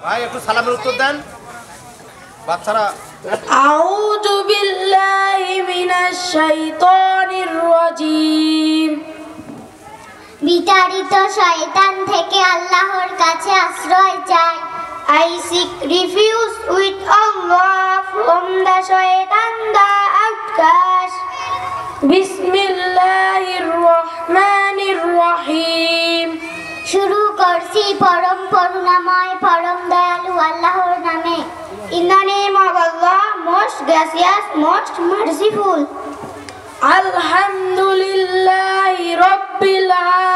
ভাই একটু সালামের উত্তর দেন বাচ্চারা أعوذ بالله من الشيطان الرجيم বিতাড়িত শয়তান থেকে আল্লাহর কাছে আশ্রয় চাই I seek refuge with Allah from the shaitan the outcast. Bismillahir পরম করুণাময় পরম দয়ালু আল্লাহর নামে In the name of Allah, most gracious, most merciful. Alhamdulillahi Rabbil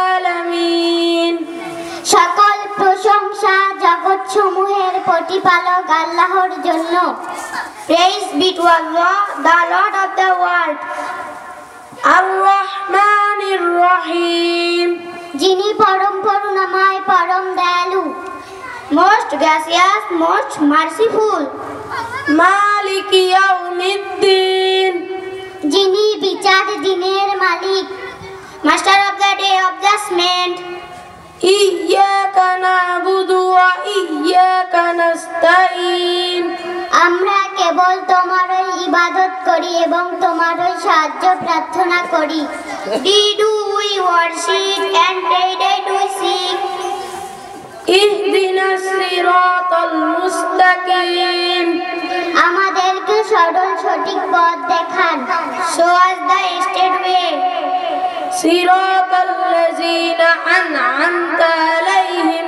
Alameen. সকল প্রশংসা জগৎ সমূহের প্রতিপালক আল্লাহর জন্য Praise be to Allah, the Lord of the world. পরম করুণাময় পরম দয়ালু। Most gracious most merciful. মালিকিয়াউনিদ্দিন যিনি বিচার দিনের মালিক। Master of the day of the judgement ইয়াকা নাবুদু ওয়া ইয়াকা নাস্তাইন আমরা কেবল তোমারই ইবাদত করি এবং তোমারই সাহায্য প্রার্থনা করি। ডিডু আমাদেরকে সরল সঠিক পথ দেখান। Show us the straight way. সিরাতাল লাযিনা আনআমতা আলাইহিম।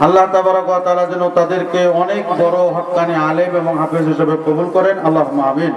আল্লাহ তাবারকালা যেন তাদেরকে অনেক বড় হকানি আলেম এবং হাফেজ হিসেবে কবুল করেন। আল্লাহ আমিন।